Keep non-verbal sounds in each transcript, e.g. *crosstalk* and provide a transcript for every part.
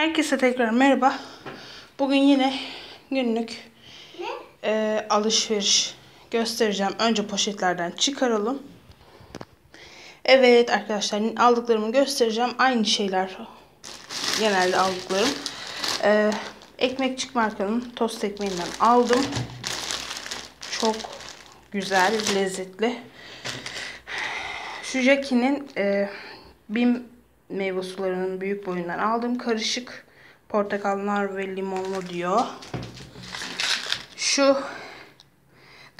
Herkese tekrar merhaba. Bugün yine günlük e, alışveriş göstereceğim. Önce poşetlerden çıkaralım. Evet arkadaşlar aldıklarımı göstereceğim. Aynı şeyler genelde aldıklarım. E, ekmekçik markanın tost ekmeğinden aldım. Çok güzel, lezzetli. Şu Jackie'nin e, Bim meyve sularının büyük boyundan aldım. Karışık portakallar ve limonlu diyor. Şu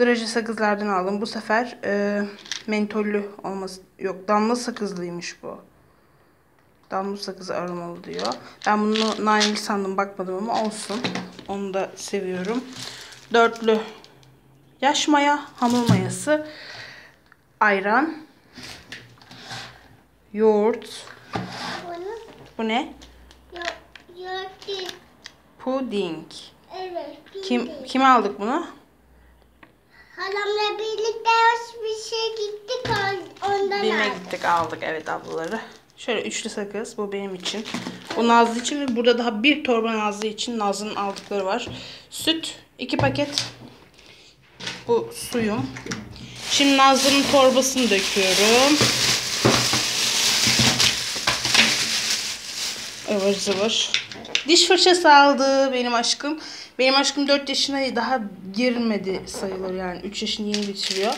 draje sakızlardan aldım. Bu sefer e, mentollü olması yok damla sakızlıymış bu. Damla sakızı aromalı diyor. Ben bunu naneli sandım bakmadım ama olsun. Onu da seviyorum. Dörtlü yaş maya, hamur mayası, ayran, yoğurt. Bu ne? yoğurt Puding. Evet. Kim kime aldık bunu? Halamla birlikte bir şey gittik on- ondan Bime aldık. gittik aldık evet ablaları. Şöyle üçlü sakız bu benim için. Bu Nazlı için ve burada daha bir torba Nazlı için Nazlı'nın aldıkları var. Süt iki paket. Bu suyum. Şimdi Nazlı'nın torbasını döküyorum. Ivır zıvır. Diş fırçası aldı benim aşkım. Benim aşkım 4 yaşına daha girmedi sayılır yani 3 yaşını yeni bitiriyor.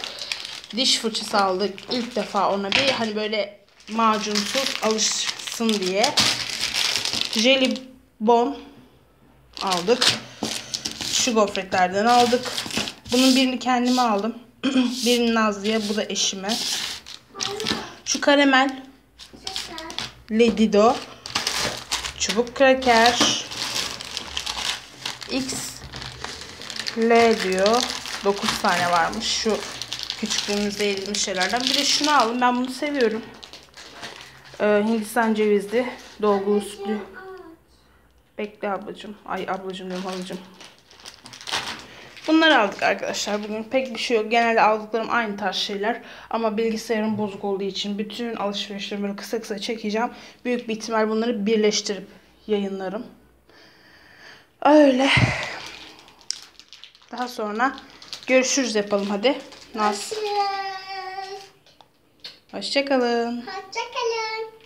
Diş fırçası aldık ilk defa ona bir hani böyle macunsuz alışsın diye. Jelibon aldık. Şu gofretlerden aldık. Bunun birini kendime aldım. *clears throat* birini Nazlı'ya bu da eşime. Şu karamel Ledido. Çubuk kraker. X L diyor. 9 tane varmış. Şu küçüklüğümüzde yediğimiz şeylerden. Bir de şunu aldım. Ben bunu seviyorum. Ee, Hindistan cevizli. Dolgulu sütlü. Bekle ablacığım. Ay ablacığım diyorum halacığım. Bunları aldık arkadaşlar bugün. Pek bir şey yok. Genelde aldıklarım aynı tarz şeyler. Ama bilgisayarım bozuk olduğu için bütün alışverişlerimi böyle kısa kısa çekeceğim. Büyük bir ihtimal bunları birleştirip yayınlarım. Öyle. Daha sonra görüşürüz yapalım hadi. Naz. Hoşçakalın. Hoşçakalın.